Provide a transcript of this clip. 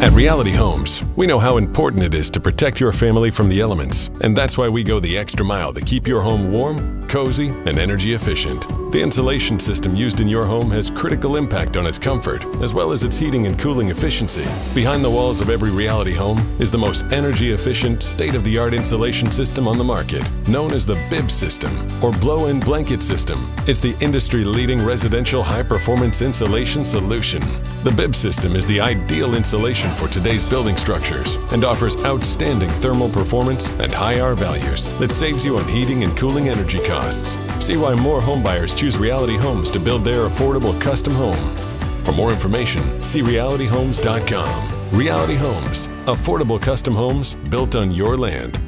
At Reality Homes, we know how important it is to protect your family from the elements, and that's why we go the extra mile to keep your home warm, cozy, and energy efficient. The insulation system used in your home has critical impact on its comfort, as well as its heating and cooling efficiency. Behind the walls of every Reality home is the most energy efficient, state-of-the-art insulation system on the market, known as the BIBS system, or blow-in blanket system. It's the industry-leading residential high-performance insulation solution. The BIBS system is the ideal insulation for today's building structures and offers outstanding thermal performance and high R values that saves you on heating and cooling energy costs. See why more homebuyers choose Reality Homes to build their affordable custom home. For more information, see realityhomes.com. Reality Homes, affordable custom homes built on your land.